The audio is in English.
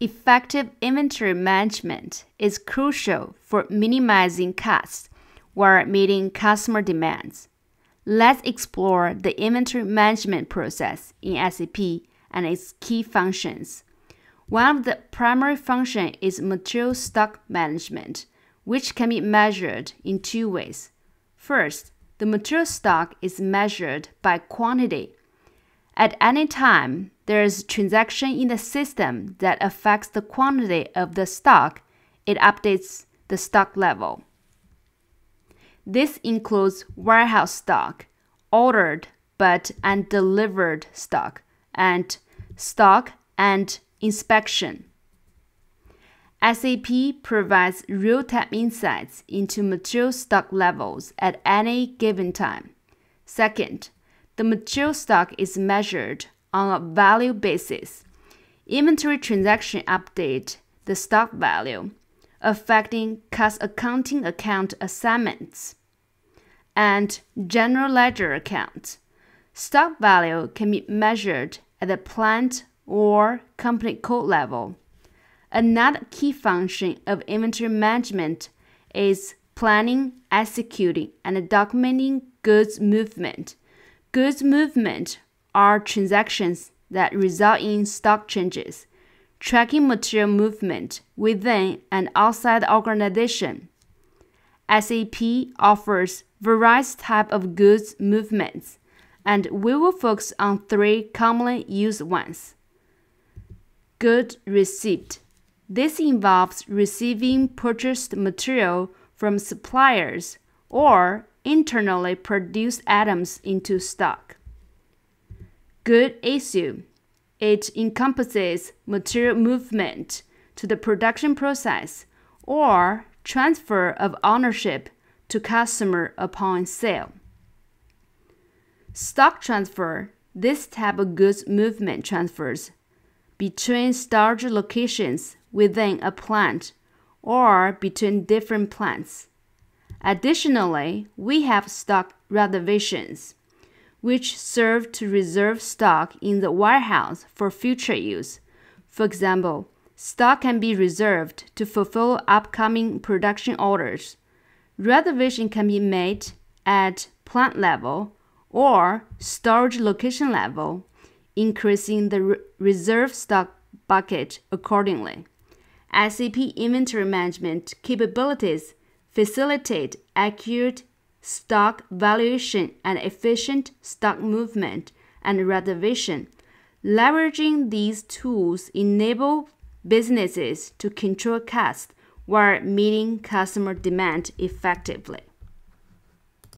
Effective inventory management is crucial for minimizing costs while meeting customer demands. Let's explore the inventory management process in SAP and its key functions. One of the primary functions is material stock management, which can be measured in two ways. First, the material stock is measured by quantity. At any time there is transaction in the system that affects the quantity of the stock, it updates the stock level. This includes warehouse stock, ordered but undelivered stock, and stock and inspection. SAP provides real time insights into material stock levels at any given time. Second, the material stock is measured on a value basis. Inventory transaction update the stock value, affecting cost accounting account assignments and general ledger account. Stock value can be measured at the plant or company code level. Another key function of inventory management is planning, executing, and documenting goods movement. Goods movement are transactions that result in stock changes, tracking material movement within and outside the organization. SAP offers various types of goods movements, and we will focus on three commonly used ones. Good receipt. This involves receiving purchased material from suppliers or internally produced items into stock. Good issue. It encompasses material movement to the production process or transfer of ownership to customer upon sale. Stock transfer. This type of goods movement transfers between storage locations within a plant or between different plants. Additionally, we have stock reservations, which serve to reserve stock in the warehouse for future use. For example, stock can be reserved to fulfill upcoming production orders. Reservation can be made at plant level or storage location level, increasing the re reserve stock bucket accordingly. SAP inventory management capabilities facilitate accurate stock valuation and efficient stock movement and reservation. Leveraging these tools enable businesses to control costs while meeting customer demand effectively.